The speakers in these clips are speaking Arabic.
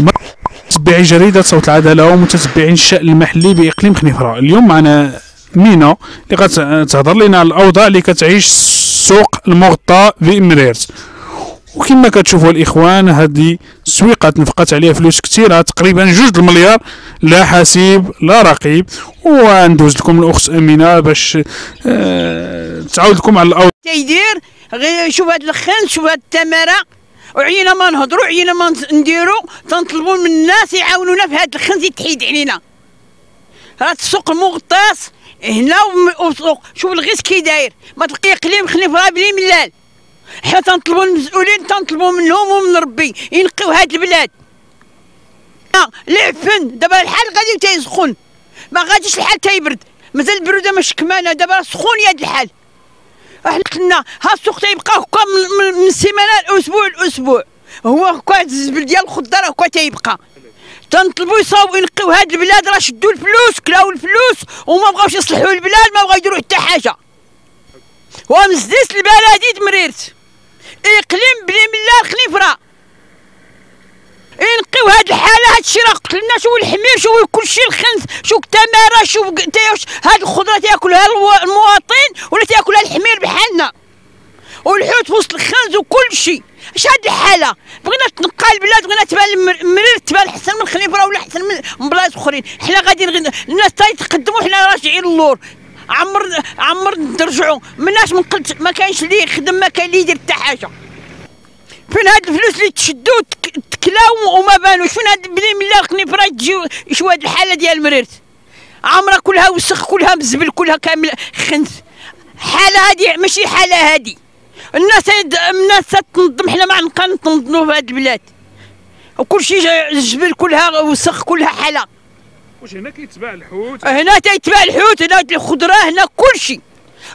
متتبعي جريدة صوت العدالة ومتتبعين الشأن المحلي بإقليم خنيفرة. اليوم معنا مينا اللي غتهضر لنا على الأوضاع اللي كتعيش السوق المغطى بإمريرت وكما كتشوفوا الإخوان هذه السويقه تنفقات عليها فلوس كثيرة تقريبا جوج المليار لا حسيب لا رقيب. وندوز لكم الأخت أمينة باش آه تعاود لكم على الاوضاع تيدير غير شوف هاد الخن شوف هاد التماره وعينا ما نهضروا عينا ما نديروا تنطلبوا من الناس يعاونونا في هاد الخن زيد تحيد علينا. هاد السوق المغطاس هنا وسوق. شوف الغيس كي داير. ما تلقي قليم خليفه بلي ملال. حنا تنطلبوا المسؤولين تنطلبوا منهم ومن ربي. ينقيو هاد البلاد. العفن دابا الحال غادي تيسخن ما غاديش الحال تيبرد مازال البرودة مش كمانه دابا سخون يد الحال. إحنا قلنا ها السوق تيبقى هكا من, السيمانه الأسبوع الأسبوع هو هكا الزبل ديال الخضر هكا تيبقى تنطلبوا يصاوبوا ينقيو هاد البلاد راه شدوا الفلوس كلاو الفلوس وما بغاوش يصلحوا البلاد ما بغاو يديروا حتى حاجة. ومزديس البلدي تمريرت. إقليم بلي ملا خليفرا ينقيو هاد الحالة هاد الشيء راه قلت لنا شوف الحمير شوف كلشي الخنز شوف التمارة شوف هاد الخضرة تاكلها المواطن ولا تاكلها الحمير بحالنا والحوت في وسط الخنز وكل شيء. اش هاد الحالة؟ بغينا تنقى البلاد بغينا تبان مريرت تبان أحسن من خنيفرة ولا أحسن من بلايص أخرين. حنا غادي الناس تيتقدموا حنا راجعين للور عمر عمر نرجعوا مناش من قلت ما كاينش اللي يخدم ما كاين اللي يدير حتى حاجة. فين هاد الفلوس اللي تشدوا تكلاو وما بانوش؟ فين هاد بلي ملا الخنيفرة تجيو شو هاد الحالة ديال مريرت عمرها كلها وسخ كلها مزبل كلها كامل خنز حالة هادي ماشي حالة هادي. الناس الناس تنظم حنا ما نبقى نتنظموا في هاد البلاد. وكل شيء الجبل كلها وسخ كلها حاله واش هنا كيتباع الحوت؟ هنا تيتباع الحوت هنا الخضرة هنا كل شيء.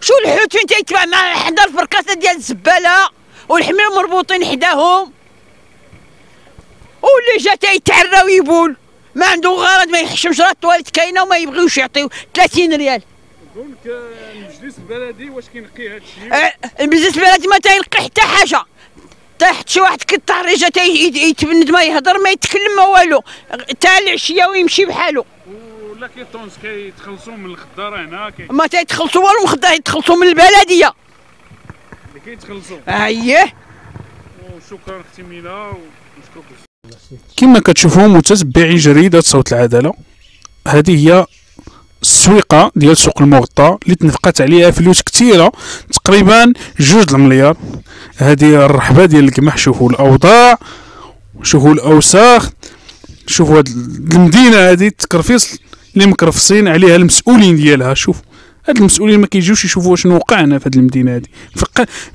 شو الحوت فين تيتباع؟ مع حدا الفركاسه ديال الزبالة والحمير مربوطين حداهم. واللي جا تيتعرى ويبول. ما عنده غرض ما يحشمش راه الطواليت كاينة وما يبغيوش يعطيو 30 ريال. المجلس البلدي؟ واش كينقي هذا الشيء؟ أه المجلس البلدي ما تينقي حتى حاجة. تحت شي واحد كالطريجه يتبند ما يهضر ما يتكلم ما والو. تاع العشيه ويمشي بحالو. ولا كيطونس كيتخلصوا من الخضاره هنا كي ما تيتخلصوا والو من الخضاره يتخلصوا من البلدية. اللي كيتخلصوا. أييه. وشكرا أختي مينا ونشكرك كما كتشوفوا متتبعي جريدة صوت العدالة. هذه هي السويقة ديال سوق المغطى اللي تنفقات عليها فلوس كثيرة تقريبا جوج المليار. هذه الرحبة ديال القمح شوفوا الأوضاع شوفوا الأوساخ شوفوا هاد المدينة هذه التكرفيص اللي مكرفصين عليها المسؤولين ديالها. شوف هاد المسؤولين ما كيجيوش يشوفوا شنو وقع هنا في هاد المدينة هذه.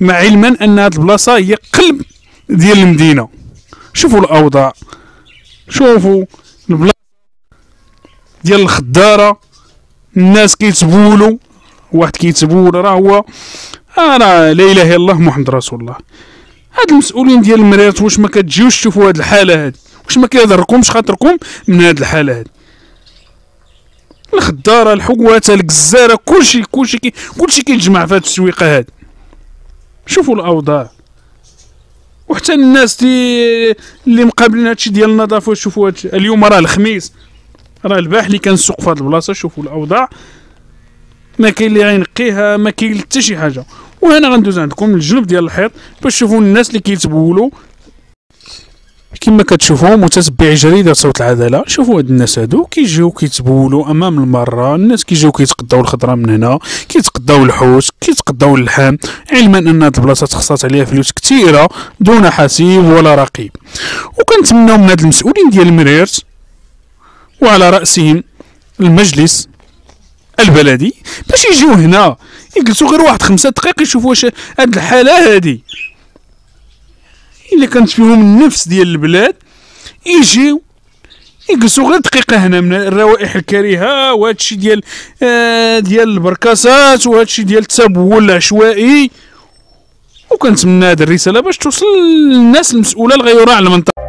مع علما أن هاد البلاصة هي قلب ديال المدينة. شوفوا الأوضاع شوفوا البلاصة ديال الخدارة. الناس كيتبولوا واحد كيتبول راه هو راه لا إله إلا الله محمد رسول الله. هاد المسؤولين ديال المريض واش ما كتجيوش تشوفوا هاد الحالة هادي واش ما كيضركمش خاطركم من هاد الحالة هادي الخداره الحقوات الجزارة كلشي كلشي كي كلشي كيتجمع في هاد السويقه هادي شوفوا الأوضاع. وحتى الناس اللي مقابلين هادشي ديال النظافة شوفوا اليوم راه الخميس. راه الباح اللي كان السوق في هاد البلاصة شوفوا الأوضاع. ما كاين اللي غينقيها ما كاين حتى شي حاجة. وهنا غندوز عندكم الجنب ديال الحيط باش تشوفوا الناس اللي كيتبولوا كما كتشوفوا متتبعي جريده صوت العدالة. شوفوا هاد الناس هادو كيجيو كيتبولوا أمام المرة. الناس كيجيو كيتقداو الخضرة من هنا كيتقداو الحوت كيتقداو اللحم علما أن هاد البلاصة تخصات عليها فلوس كثيره دون حسيب ولا رقيب. وكنتمناو من هاد المسؤولين ديال المريرت وعلى رأسهم المجلس البلدي. باش يجيو هنا يجلسوا غير واحد خمسة دقائق يشوفوا واش هاد الحالة هادي. إلا كانت فيهم النفس ديال البلاد يجيو يجلسوا غير دقيقة هنا من الروائح الكريهة وهادشي ديال آه ديال البركاسات وهادشي ديال التبول العشوائي. وكنتمنى هذه الرسالة باش توصل للناس المسؤولة الغيورة على المنطقة.